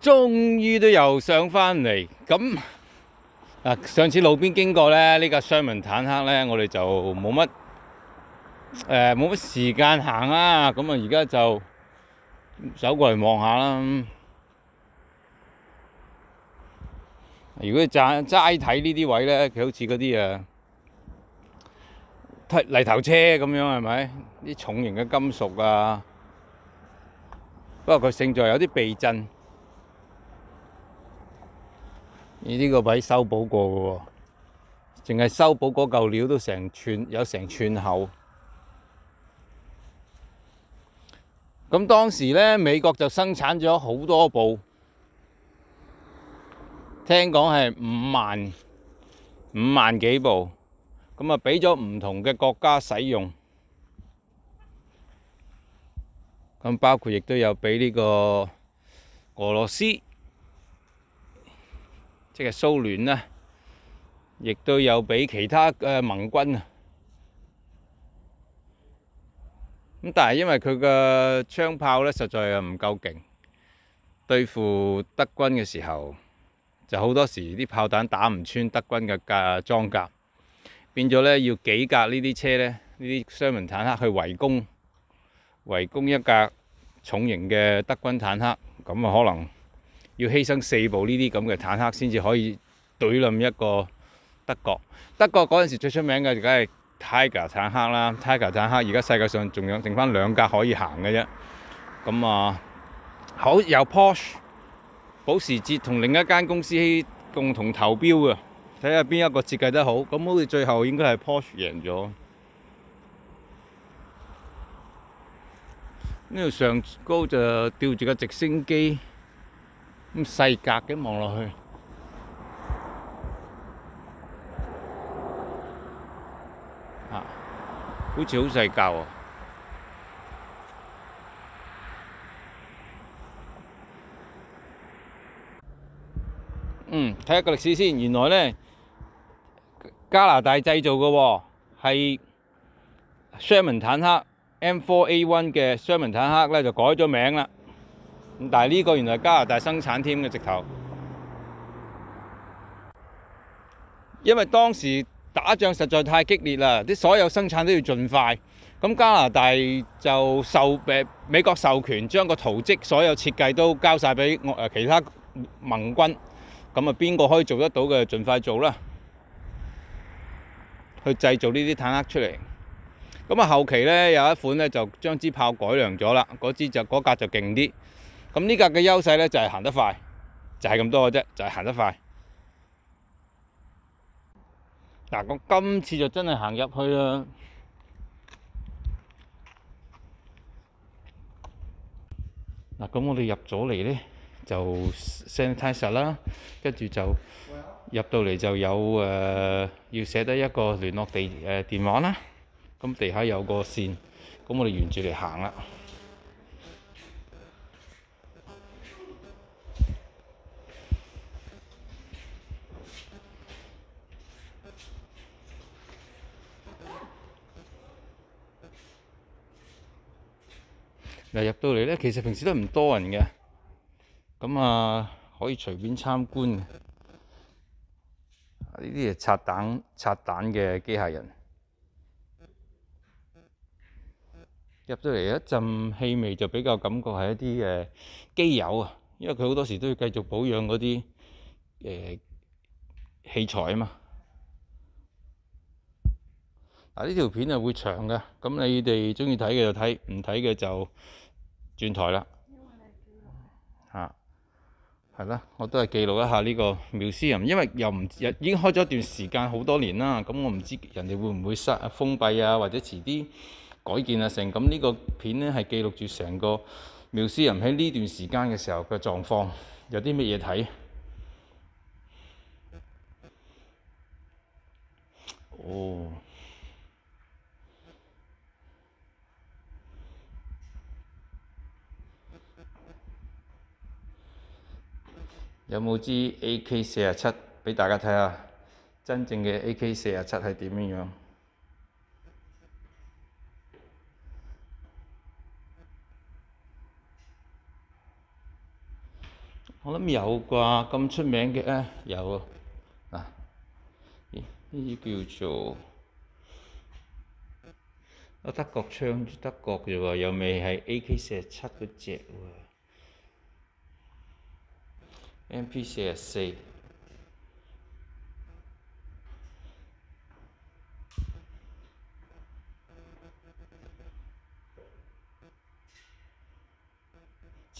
終於都又上翻嚟，咁啊上次路邊經過咧，呢架雙門坦克咧，我哋就冇乜誒冇乜時間行啦，咁啊而家就走過嚟望下啦。如果齋齋睇呢啲位咧，佢好似嗰啲誒泥頭車咁樣係咪？啲重型嘅金屬啊，不過佢勝在有啲避震。呢呢個位修補過嘅喎，淨係修補嗰嚿料都成寸，有成寸厚。咁當時咧，美國就生產咗好多部，聽講係五萬五萬幾部，咁啊俾咗唔同嘅國家使用。咁包括亦都有俾呢個俄羅斯。即係蘇聯啦，亦都有俾其他嘅盟軍啊。咁但係因為佢嘅槍炮咧，實在係唔夠勁，對付德軍嘅時候，就好多時啲炮彈打唔穿德軍嘅架裝甲，變咗咧要幾架呢啲車咧，呢啲雙門坦克去圍攻，圍攻一架重型嘅德軍坦克，咁啊可能。要犧牲四部呢啲咁嘅坦克先至可以對冧一個德國。德國嗰陣時最出名嘅就梗係 Tiger 坦克啦，Tiger 坦克而家世界上仲有剩翻兩架可以行嘅啫。咁啊，好有 Porsche 保時捷同另一間公司共同投標嘅，睇下邊一個設計得好。咁好似最後應該係 Porsche 贏咗。呢度上高就吊住個直升機。咁細格嘅望落去，啊，好似好細格喎。嗯，睇下個歷史先。原來咧，加拿大製造嘅喎，係 Sherman 坦克 M4A1 嘅 Sherman 坦克咧，就改咗名啦。咁但係呢個原來加拿大生產添嘅直頭，因為當時打仗實在太激烈啦，啲所有生產都要盡快。咁加拿大就授誒美國授權，將個圖則所有設計都交晒俾誒其他盟軍。咁啊，邊個可以做得到嘅，盡快做啦，去製造呢啲坦克出嚟。咁啊，後期咧有一款咧就將支炮改良咗啦，嗰支就嗰架就勁啲。咁呢架嘅優勢咧就係行得快，就係咁多嘅啫，就係行得快。嗱，我今次就真係行入去啦。嗱，咁我哋入咗嚟咧，就 sanitize 啦，跟住就入到嚟就有誒，要寫得一個聯絡地誒電話啦。咁地下有個線，咁我哋沿住嚟行啦。嗱，入到嚟咧，其實平時都唔多人嘅，咁啊可以隨便參觀。呢啲係拆彈拆彈嘅機械人。入到嚟一陣氣味就比較感覺係一啲誒機油啊，因為佢好多時都要繼續保養嗰啲誒器材啊嘛。嗱，呢條片係會長嘅，咁你哋鍾意睇嘅就睇，唔睇嘅就轉台啦。嚇，係啦，我都係記錄一下呢個 museum，因為又唔已經開咗一段時間好多年啦，咁我唔知人哋會唔會塞封閉啊，或者遲啲改建啊成，咁呢個片咧係記錄住成個 museum 喺呢段時間嘅時候嘅狀況，有啲乜嘢睇？哦。有冇支 AK 四十七畀大家睇下？真正嘅 AK 四十七係點樣？我諗有啩，咁出名嘅啊有嗱，咦呢啲叫做啊德國槍，德國嘅喎，又未係 AK 四十七嗰隻喎，MP 四十四。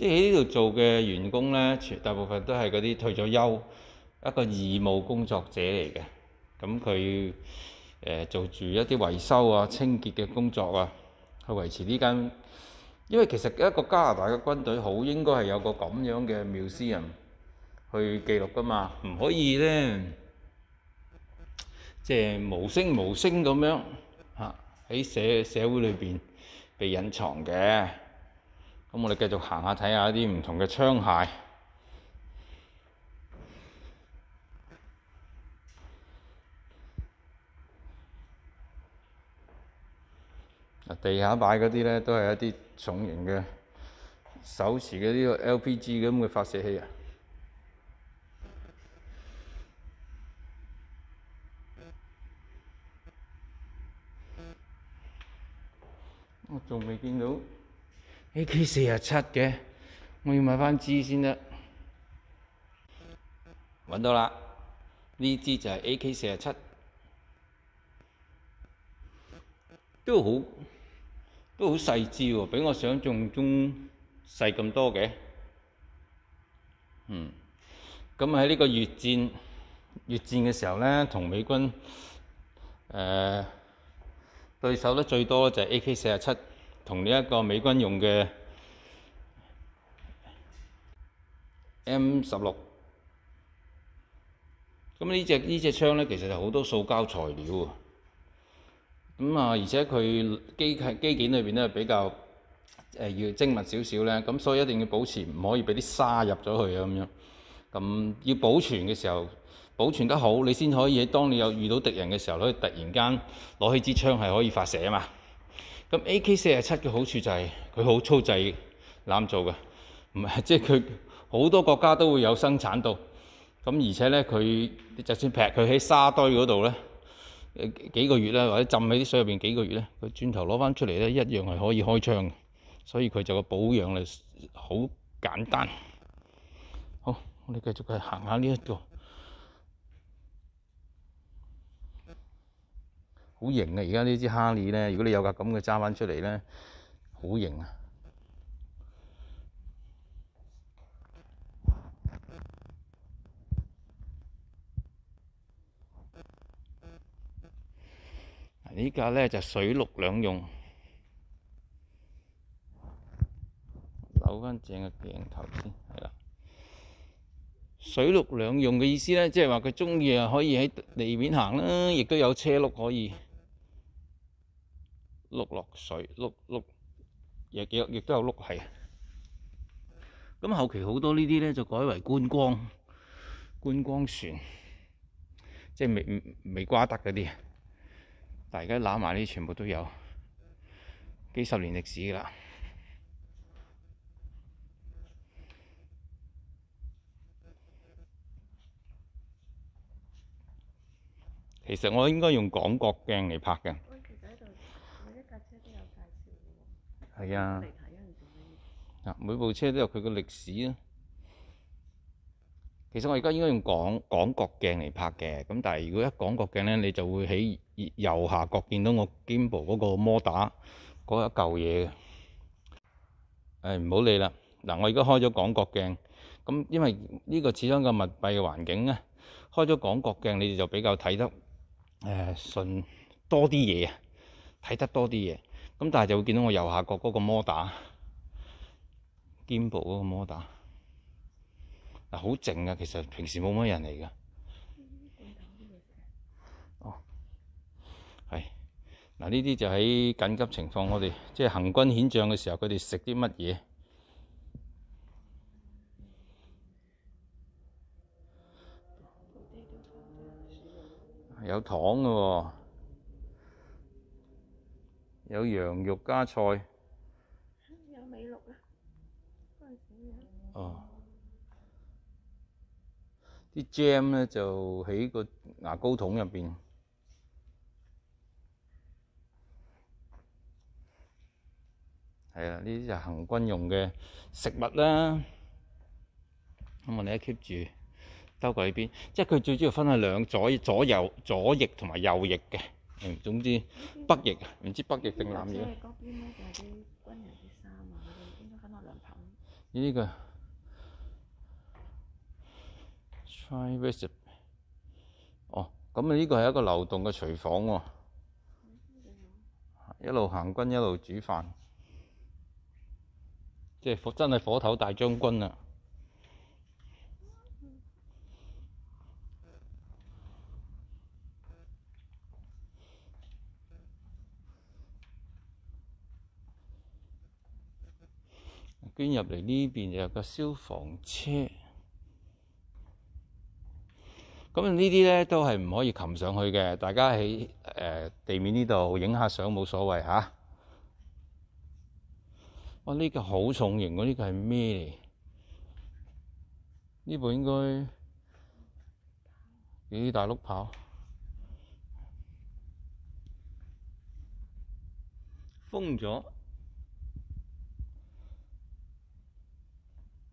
即係喺呢度做嘅員工咧，全大部分都係嗰啲退咗休一個義務工作者嚟嘅。咁佢誒做住一啲維修啊、清潔嘅工作啊，去維持呢間。因為其實一個加拿大嘅軍隊好應該係有個咁樣嘅 museum 去記錄㗎嘛，唔可以咧，即係無聲無聲咁樣嚇喺社社會裏邊被隱藏嘅。咁我哋繼續行下睇下一啲唔同嘅槍械。啊，地下擺嗰啲咧都係一啲重型嘅手持嘅呢個 LPG 咁嘅發射器啊！我仲未見到。A.K. 四十七嘅，我要買翻支先得。揾到啦，呢支就係 A.K. 四十七，都好都好細支喎，比我想象中細咁多嘅。嗯，咁喺呢個越戰越戰嘅時候咧，同美軍誒、呃、對手咧最多就係 A.K. 四十七。同呢一個美軍用嘅 M 十六，咁呢隻呢隻槍咧，其實就好多塑膠材料啊。咁啊，而且佢機械機件裏邊咧比較誒、呃、要精密少少咧，咁所以一定要保持唔可以俾啲沙入咗去啊咁樣。咁要保存嘅時候，保存得好，你先可以喺當你有遇到敵人嘅時候，可以突然間攞起支槍係可以發射啊嘛。咁 AK 四十七嘅好處就係佢好粗製濫造嘅，唔係 即係佢好多國家都會有生產到。咁而且咧，佢就算劈佢喺沙堆嗰度咧，誒幾個月咧，或者浸喺啲水入邊幾個月咧，佢轉頭攞翻出嚟咧，一樣係可以開槍。所以佢就個保養咧好簡單。好，我哋繼續去行下呢一個。好型啊！而家呢支哈利咧，如果你有架咁嘅揸翻出嚟咧，好型啊！呢架咧就水陸兩用，扭翻正個鏡頭先，系啦。水陸兩用嘅意思咧，即係話佢中意啊，可以喺地面行啦，亦都有車轆可以。碌落水，碌碌，亦亦亦都有碌係。咁後期好多呢啲咧就改為觀光觀光船，即係未未瓜得嗰啲。但係而家攬埋呢啲全部都有幾十年歷史㗎啦。其實我應該用廣角鏡嚟拍嘅。係啊，嗱，每部車都有佢個歷史啊。其實我而家應該用廣廣角鏡嚟拍嘅，咁但係如果一廣角鏡咧，你就會喺右下角見到我 gimbal 嗰個摩打嗰一嚿嘢嘅。誒唔好理啦，嗱我而家開咗廣角鏡，咁因為呢個始終個密閉嘅環境咧，開咗廣角鏡你哋就比較睇得誒、呃、順多啲嘢啊，睇得多啲嘢。咁但係就會見到我右下角嗰個摩打，肩部嗰個摩打，嗱好靜啊！其實平時冇乜人嚟㗎。哦，係嗱，呢啲就喺緊急情況，我哋即係行軍顯象嘅時候，佢哋食啲乜嘢？有糖㗎喎。有羊肉加菜。有美祿啊！哦。啲 jam 咧就喺個牙膏桶入邊。係啊，呢啲就行軍用嘅食物啦。咁我哋一 keep 住兜過呢邊，即係佢最主要分係兩左左右左翼同埋右翼嘅。嗯，總之北翼，唔知北翼定南翼。嗰邊咧就係啲軍人啲衫啊，嗰啲應該分開兩棚。呢個 try visit，哦，咁啊呢個係一個流動嘅廚房喎，一路行軍一路煮飯，即係真係火頭大將軍啊！捐入嚟呢邊就有個消防車，咁呢啲咧都係唔可以擒上去嘅。大家喺誒、地面呢度影下相冇所謂嚇。哇！呢、這個好重型，呢、這個係咩嚟？呢部應該幾大碌炮，封咗。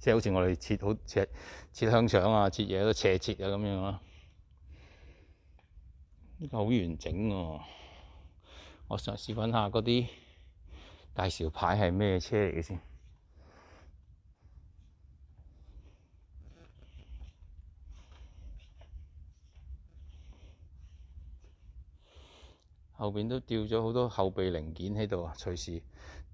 即係好似我哋切好切切香腸啊，切嘢都斜切啊咁樣啊，呢個好完整喎。我嘗試揾下嗰啲介紹牌係咩車嚟嘅先。後邊都吊咗好多後備零件喺度啊，隨時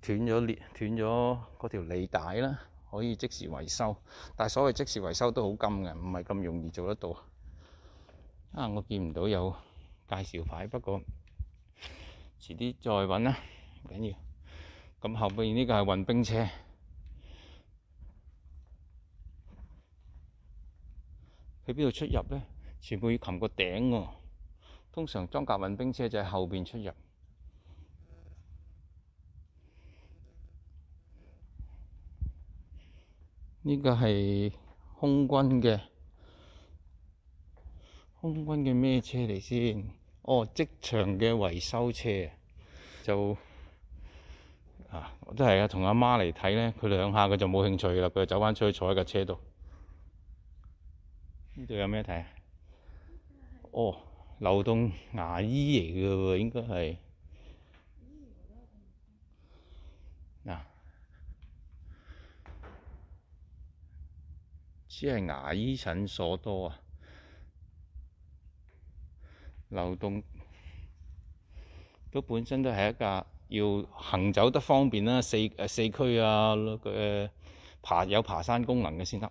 斷咗裂斷咗嗰條履帶啦。可以即時維修，但所謂即時維修都好金嘅，唔係咁容易做得到。啊，我見唔到有介紹牌，不過遲啲再揾啦，唔緊要。咁後邊呢個係運兵車，喺邊度出入咧？全部要擒個頂喎。通常裝甲運兵車就喺後邊出入。呢個係空軍嘅空軍嘅咩車嚟先？哦，職場嘅維修車就啊，我都係啊，同阿媽嚟睇咧，佢兩下佢就冇興趣啦，佢就走翻出去坐喺架車度。呢度有咩睇啊？哦，流動牙醫嚟嘅喎，應該係。只係牙醫診所多啊，流動都本身都係一架要行走得方便啦，四誒四驅啊，誒爬有爬山功能嘅先得。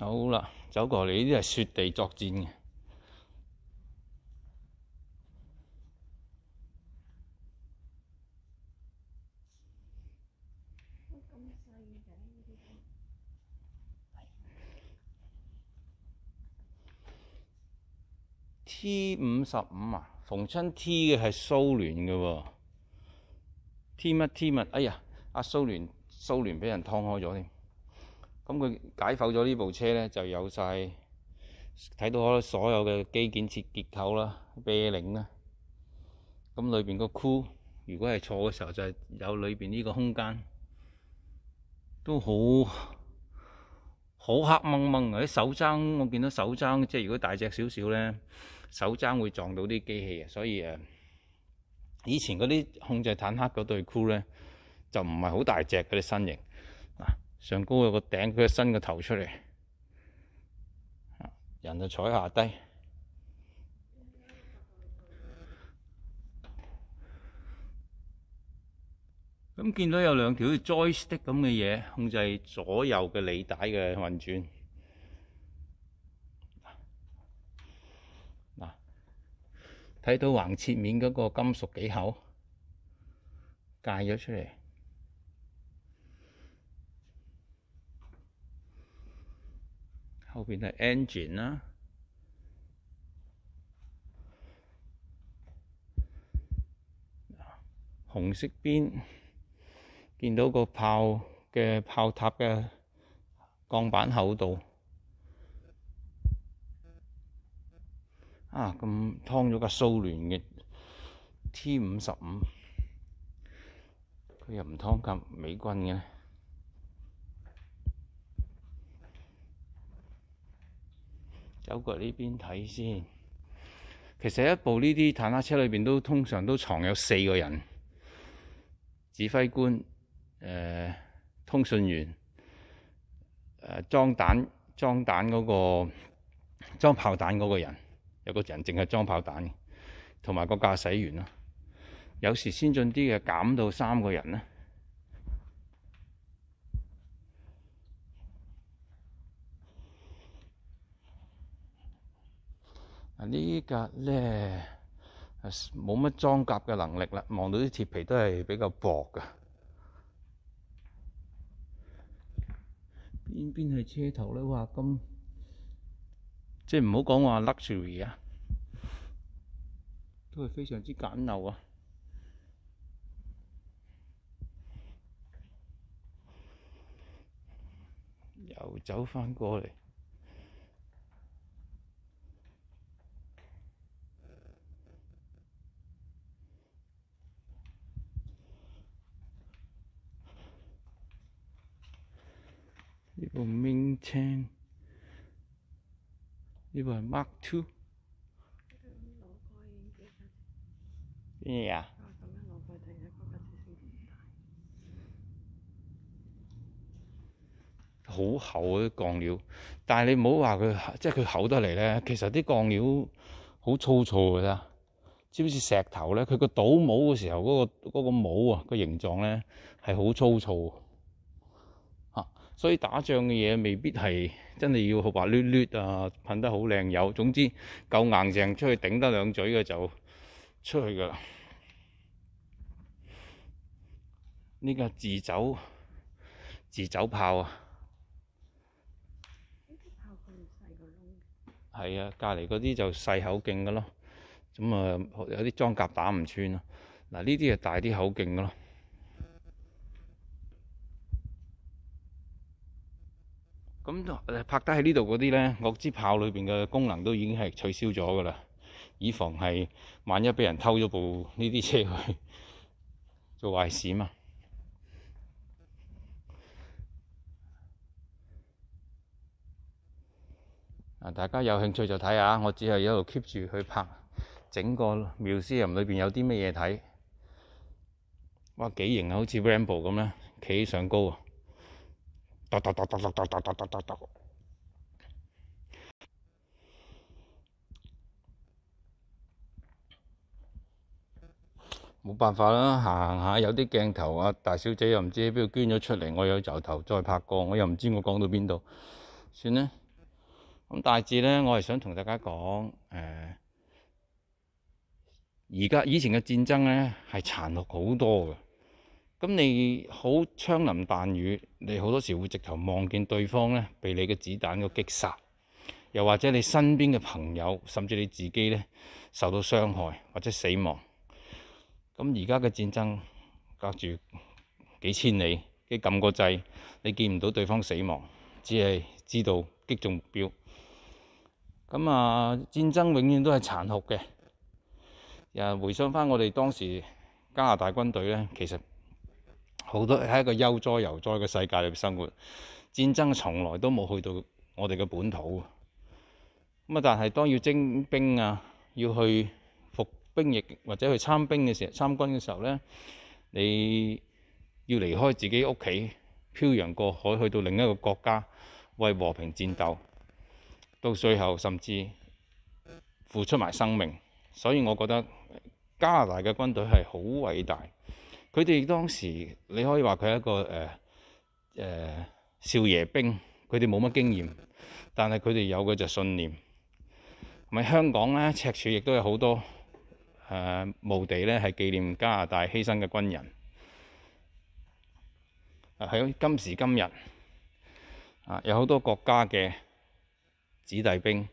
好啦，走過嚟呢啲係雪地作戰嘅。T 五十五啊，逢親 T 嘅係蘇聯嘅喎，T 乜 T 乜，哎呀，阿蘇聯蘇聯俾人劏開咗添，咁佢解剖咗呢部車咧，就有晒睇到所有嘅機件設結構啦、啤領啦，咁裏邊個箍，如果係錯嘅時候，就係有裏邊呢個空間，都好。好黑掹掹啊！啲手踭，我見到手踭，即係如果大隻少少咧，手踭會撞到啲機器啊！所以誒，以前嗰啲控制坦克嗰對 crew 咧，就唔係好大隻嗰啲身形啊，上高有個頂，佢伸個頭出嚟，人就坐下低。咁見到有兩條 joystick 咁嘅嘢控制左右嘅履帶嘅運轉，睇到橫切面嗰個金屬幾厚，界咗出嚟。後邊係 engine 啦，紅色邊見到個炮嘅炮塔嘅鋼板厚度。啊，咁劏咗架蘇聯嘅 T 五十五，佢又唔劏架美軍嘅。走過呢邊睇先。其實一部呢啲坦克車裏邊都通常都藏有四個人：指揮官、誒、通訊員、誒、呃、裝彈、裝彈嗰、嗰個裝炮彈嗰個人。有個人淨係裝炮彈，同埋個駕駛員咯。有時先進啲嘅減到三個人咧。啊，呢架咧冇乜裝甲嘅能力啦，望到啲鐵皮都係比較薄㗎。邊邊係車頭咧？哇咁〜即係唔好講話 luxury 啊，都係非常之簡陋啊。又走翻過嚟。呢個 min Chang。呢部系 Mark Two。啊？好厚啊啲鋼料，但係你唔好話佢，即係佢厚得嚟咧。其實啲鋼料好粗糙㗎咋，知唔知石頭咧？佢個倒模嘅時候，嗰、個嗰、個模啊，個形狀咧係好粗糙。所以打仗嘅嘢未必係真係要滑捋捋啊，噴得好靚油。總之夠硬淨，出去頂得兩嘴嘅就出去㗎啦。呢個自走自走炮啊，係啊，隔離嗰啲就細口徑嘅咯。咁啊，有啲裝甲打唔穿咯。嗱，呢啲係大啲口徑嘅咯。咁拍得喺呢度嗰啲咧，我支炮裏邊嘅功能都已經係取消咗噶啦，以防係萬一俾人偷咗部呢啲車去 做壞事嘛。啊，大家有興趣就睇下，我只係一路 keep 住去拍整個 museum 裏邊有啲咩嘢睇。哇，幾型啊，好似 Rambo 咁咧，企上高啊！冇辦法啦，行行下有啲鏡頭啊，大小姐又唔知喺邊度捐咗出嚟，我又由頭再拍過，我又唔知我講到邊度，算啦。咁大致咧，我係想同大家講，誒，而家以前嘅戰爭咧係殘酷好多嘅。咁你好槍林彈雨，你好多時會直頭望見對方咧，被你嘅子彈個擊殺，又或者你身邊嘅朋友，甚至你自己咧受到傷害或者死亡。咁而家嘅戰爭隔住幾千里，你撳個掣，你見唔到對方死亡，只係知道擊中目標。咁啊，戰爭永遠都係殘酷嘅。又回想翻我哋當時加拿大軍隊咧，其實〜好多喺一個悠哉悠哉嘅世界裏生活，戰爭從來都冇去到我哋嘅本土。咁啊，但係當要徵兵啊，要去服兵役或者去參兵嘅時候，參軍嘅時候咧，你要離開自己屋企，漂洋過海去到另一個國家為和平戰鬥，到最後甚至付出埋生命。所以我覺得加拿大嘅軍隊係好偉大。佢哋當時你可以話佢係一個誒誒、少爺兵，佢哋冇乜經驗，但係佢哋有嘅就信念。咪香港咧，赤柱亦都有好多誒墓地呢，係紀念加拿大犧牲嘅軍人。喺今時今日，啊有好多國家嘅子弟兵，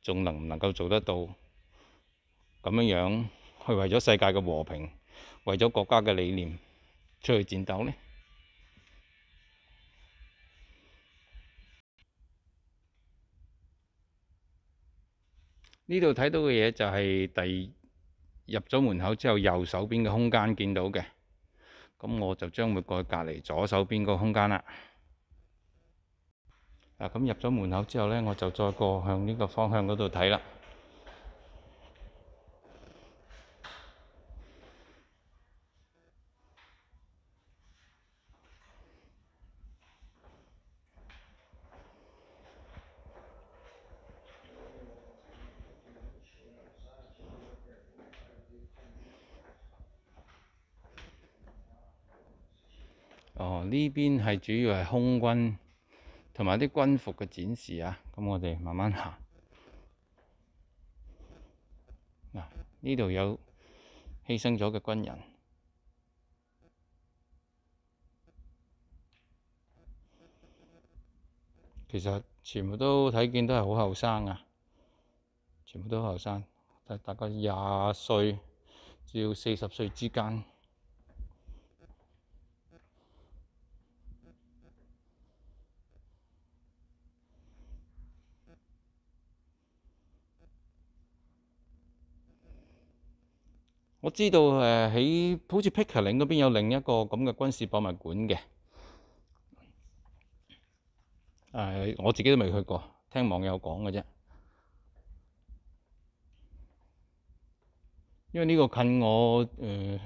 仲能唔能夠做得到咁樣樣去為咗世界嘅和平，為咗國家嘅理念出去戰鬥呢？呢度睇到嘅嘢就係第入咗門口之後右手邊嘅空間見到嘅，咁我就將會過去隔離左手邊個空間啦。嗱，咁入咗門口之後呢，我就再過向呢個方向嗰度睇啦。哦，呢邊係主要係空軍同埋啲軍服嘅展示啊，咁我哋慢慢行。嗱，呢度有犧牲咗嘅軍人，其實全部都睇見都係好後生啊，全部都後生，大大概廿歲至到四十歲之間。我知道誒喺好似 Pickering 嗰邊有另一個咁嘅軍事博物館嘅，誒我自己都未去過，聽網友講嘅啫。因為呢個近我誒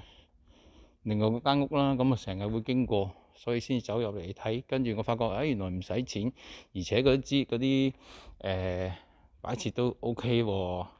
另外嗰間屋啦，咁啊成日會經過，所以先走入嚟睇。跟住我發覺，誒原來唔使錢，而且嗰啲嗰啲誒擺設都 OK 喎。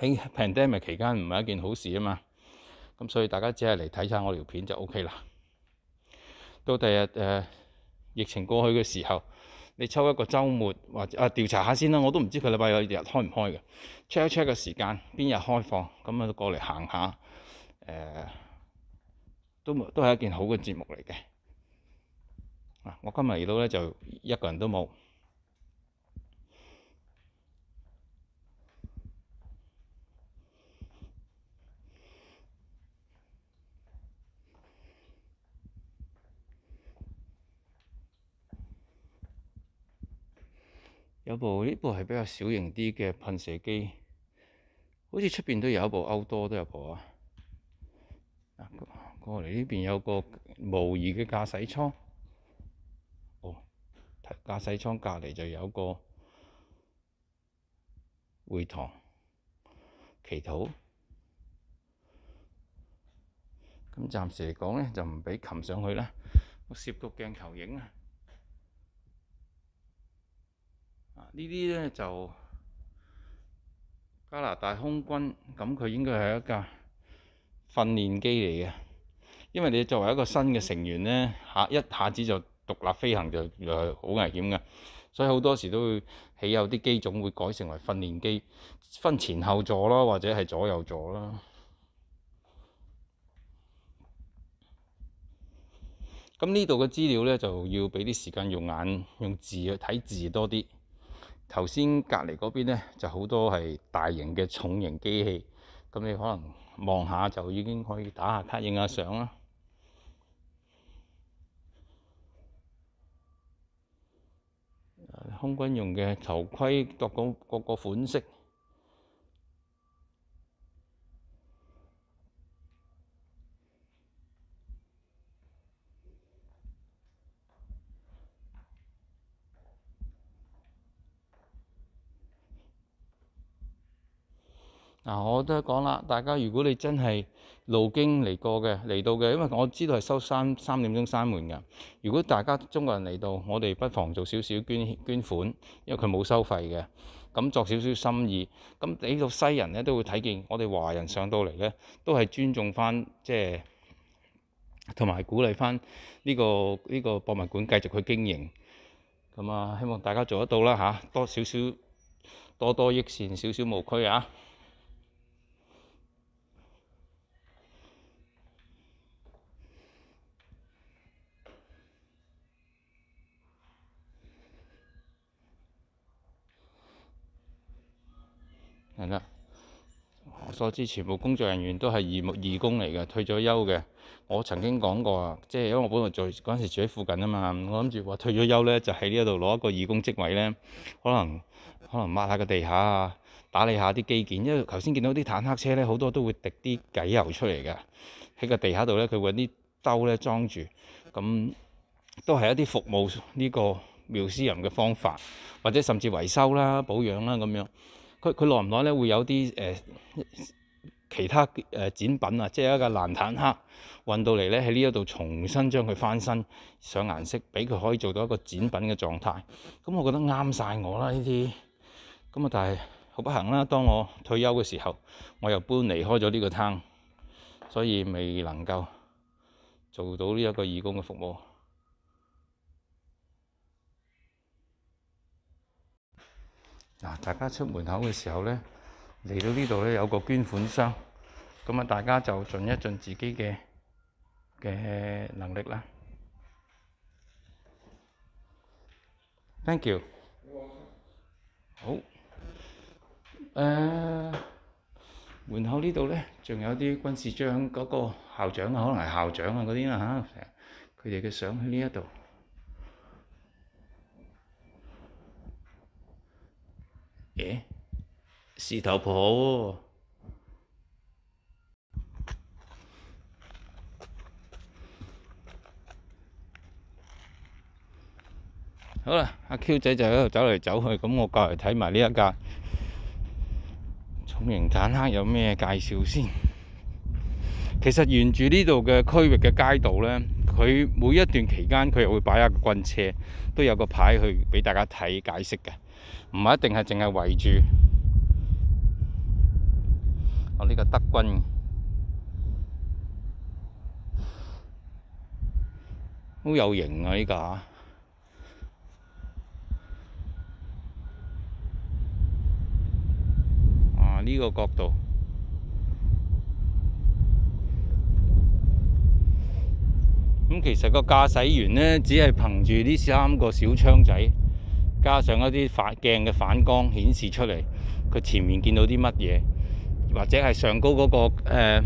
喺 pandemic 期間唔係一件好事啊嘛，咁所以大家只係嚟睇下我條片就 OK 啦。到第日誒、疫情過去嘅時候，你抽一個週末或者啊調查下先啦，我都唔知佢禮拜日開唔開嘅，check 一 check 個時間，邊日開放，咁啊過嚟行下，誒、都都係一件好嘅節目嚟嘅。啊，我今日嚟到咧就一個人都冇。有部呢部係比較小型啲嘅噴射機，好似出邊都有一部歐多都有部啊。過嚟呢邊有個模擬嘅駕駛艙，哦，駕駛艙隔離就有個會堂祈禱。咁暫時嚟講咧，就唔俾擒上去啦。我攝個鏡頭影啊！呢啲咧就加拿大空軍，咁佢應該係一架訓練機嚟嘅。因為你作為一個新嘅成員咧，下一下子就獨立飛行就好危險嘅，所以好多時都會起有啲機種會改成為訓練機，分前後座啦，或者係左右座啦。咁呢度嘅資料咧就要俾啲時間用眼用字去睇字多啲。頭先隔離嗰邊咧就好多係大型嘅重型機器，咁你可能望下就已經可以打下卡影下相啦。空軍用嘅頭盔各個各個款式。嗱，我都講啦，大家如果你真係路經嚟過嘅嚟到嘅，因為我知道係收三三點鐘閂門㗎。如果大家中國人嚟到，我哋不妨做少少捐捐款，因為佢冇收費嘅。咁作少少心意，咁呢度西人咧都會睇見我哋華人上到嚟咧，都係尊重翻，即係同埋鼓勵翻呢個呢個博物館繼續去經營。咁啊，希望大家做得到啦嚇，多少少多多益善，少少無拘啊！係啦，我所知全部工作人員都係義務義工嚟嘅，退咗休嘅。我曾經講過啊，即係因為我本來做嗰陣時住喺附近啊嘛，我諗住話退咗休咧就喺呢一度攞一個義工職位咧，可能可能抹下個地下啊，打理下啲基件。因為頭先見到啲坦克車咧，好多都會滴啲偈油出嚟嘅，喺個地下度咧，佢會啲兜咧裝住，咁都係一啲服務呢個繆斯人嘅方法，或者甚至維修啦、保養啦咁樣。佢佢耐唔耐咧會有啲誒、其他誒、展品啊，即係一個爛坦克運到嚟咧，喺呢一度重新將佢翻新上顏色，俾佢可以做到一個展品嘅狀態。咁我覺得啱晒我啦呢啲。咁啊，但係好不幸啦，當我退休嘅時候，我又搬離開咗呢個攤，所以未能夠做到呢一個義工嘅服務。嗱，大家出門口嘅時候咧，嚟到呢度咧有個捐款箱，咁啊大家就盡一盡自己嘅嘅能力啦。Thank you。好。誒，門口呢度咧，仲有啲軍事章嗰個校長啊，可能係校長啊嗰啲啦嚇，佢哋嘅相喺呢一度。誒，事頭婆喎。好啦，阿 Q 仔就喺度走嚟走去，咁我過嚟睇埋呢一架重型坦克有咩介紹先。其實沿住呢度嘅區域嘅街道呢，佢每一段期間佢又會擺一個軍車，都有個牌去俾大家睇解釋嘅。唔係一定係淨係圍住我呢個德軍，好有型啊！呢架啊，呢個角度咁，其實個駕駛員呢，只係憑住呢三個小槍仔。加上一啲反鏡嘅反光顯示出嚟，佢前面見到啲乜嘢，或者係上高嗰、個、呃、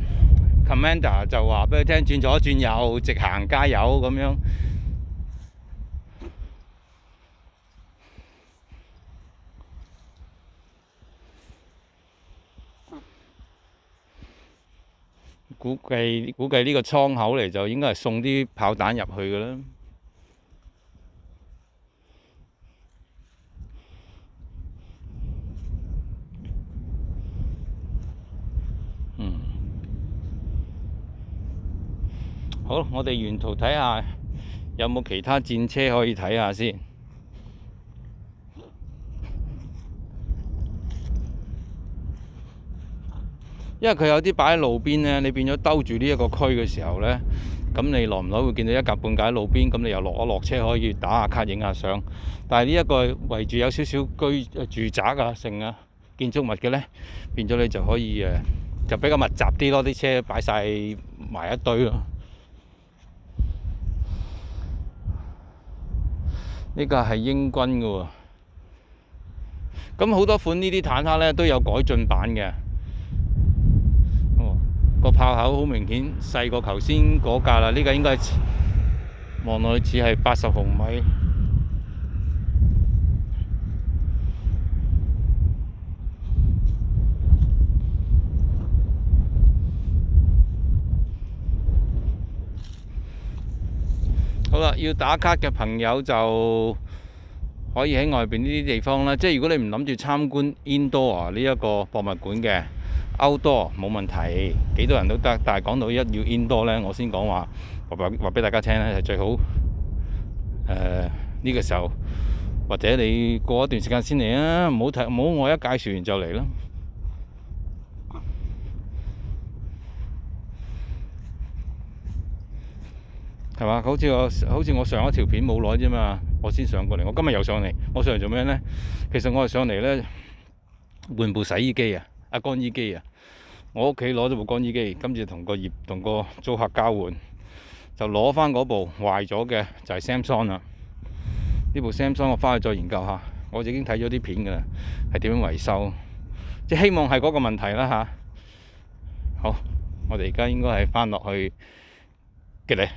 commander 就話俾佢聽轉左轉右，直行加油咁樣。估計估計呢個倉口嚟就應該係送啲炮彈入去㗎啦。好，我哋沿途睇下有冇其他戰車可以睇下先。因為佢有啲擺喺路邊咧，你變咗兜住呢一個區嘅時候咧，咁你耐唔耐會見到一格半格喺路邊，咁你又落一落車可以打下卡影下相。但係呢一個圍住有少少居住宅啊、剩啊建築物嘅咧，變咗你就可以誒，就比較密集啲咯，啲車擺晒埋一堆咯。呢架係英軍嘅喎，咁好多款呢啲坦克咧都有改進版嘅。哦，個炮口好明顯細過頭先嗰架啦，呢架應該望落去似係八十毫米。好啦，要打卡嘅朋友就可以喺外邊呢啲地方啦，即係如果你唔諗住參觀 indoor 呢一個博物館嘅 outdoor 冇問題，幾多人都得。但係講到一要 indoor 咧，我先講話話話俾大家聽咧，係最好誒呢、呢個時候，或者你過一段時間先嚟啊，唔好睇唔好我一介紹完就嚟啦。係嘛？好似我好似我上一條片冇耐啫嘛，我先上過嚟。我今日又上嚟，我上嚟做咩呢？其實我係上嚟呢，換部洗衣機啊，啊乾衣機啊。我屋企攞咗部乾衣機，跟住同個業同個租客交換，就攞翻嗰部壞咗嘅就係 Samsung 啦。呢部 Samsung 我翻去再研究下，我已經睇咗啲片㗎啦，係點樣維修，即係希望係嗰個問題啦吓，好，我哋而家應該係翻落去嘅咧。